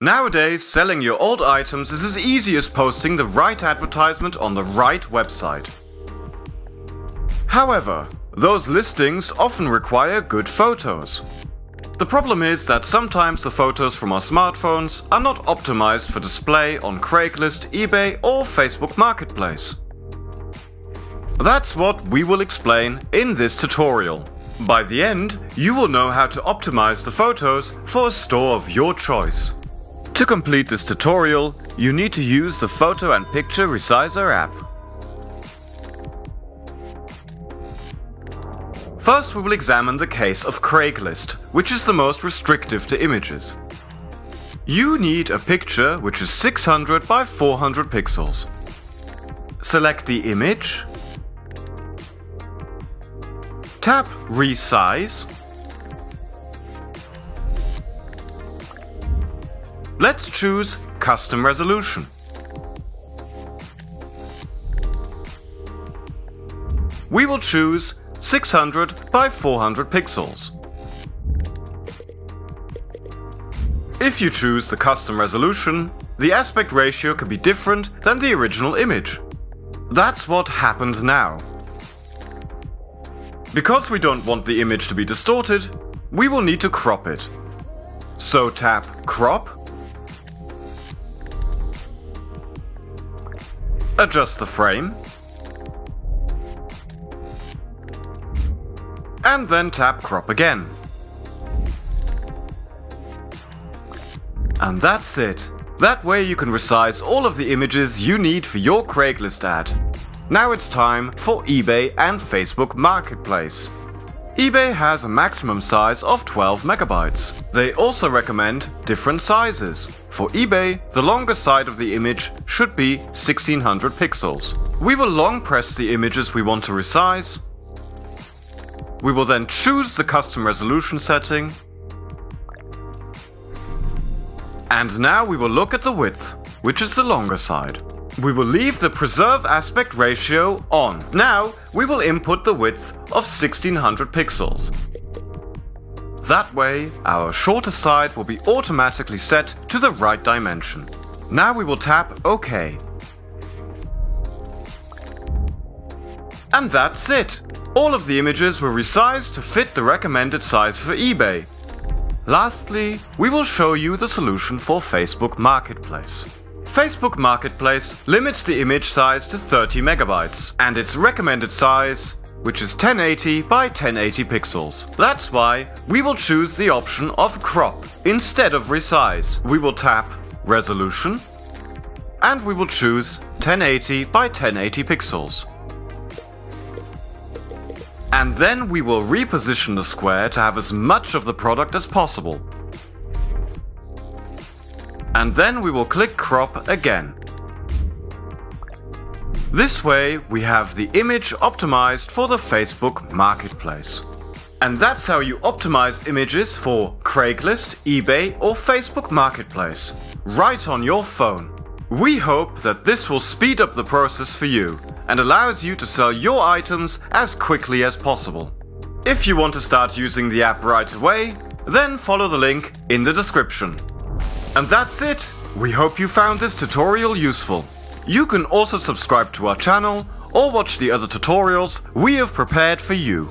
Nowadays, selling your old items is as easy as posting the right advertisement on the right website. However, those listings often require good photos. The problem is that sometimes the photos from our smartphones are not optimized for display on Craigslist, eBay or Facebook Marketplace. That's what we will explain in this tutorial. By the end, you will know how to optimize the photos for a store of your choice. To complete this tutorial, you need to use the Photo and Picture Resizer app. First we will examine the case of Craigslist, which is the most restrictive to images. You need a picture which is 600 by 400 pixels. Select the image, tap Resize, Let's choose Custom Resolution. We will choose 600 by 400 pixels. If you choose the custom resolution, the aspect ratio can be different than the original image. That's what happens now. Because we don't want the image to be distorted, we will need to crop it. So tap Crop adjust the frame, and then tap crop again. And that's it. That way you can resize all of the images you need for your Craigslist ad. Now it's time for eBay and Facebook Marketplace eBay has a maximum size of 12 megabytes. They also recommend different sizes. For eBay, the longest side of the image should be 1600 pixels. We will long press the images we want to resize. We will then choose the custom resolution setting. And now we will look at the width, which is the longer side. We will leave the preserve aspect ratio on. Now we will input the width of 1600 pixels. That way, our shorter side will be automatically set to the right dimension. Now we will tap OK. And that's it! All of the images were resized to fit the recommended size for eBay. Lastly, we will show you the solution for Facebook Marketplace. Facebook Marketplace limits the image size to 30 megabytes, and its recommended size which is 1080 by 1080 pixels. That's why we will choose the option of crop instead of resize. We will tap resolution and we will choose 1080 by 1080 pixels. And then we will reposition the square to have as much of the product as possible and then we will click crop again. This way we have the image optimized for the Facebook Marketplace. And that's how you optimize images for Craigslist, eBay or Facebook Marketplace, right on your phone. We hope that this will speed up the process for you and allows you to sell your items as quickly as possible. If you want to start using the app right away, then follow the link in the description. And that's it! We hope you found this tutorial useful. You can also subscribe to our channel or watch the other tutorials we have prepared for you.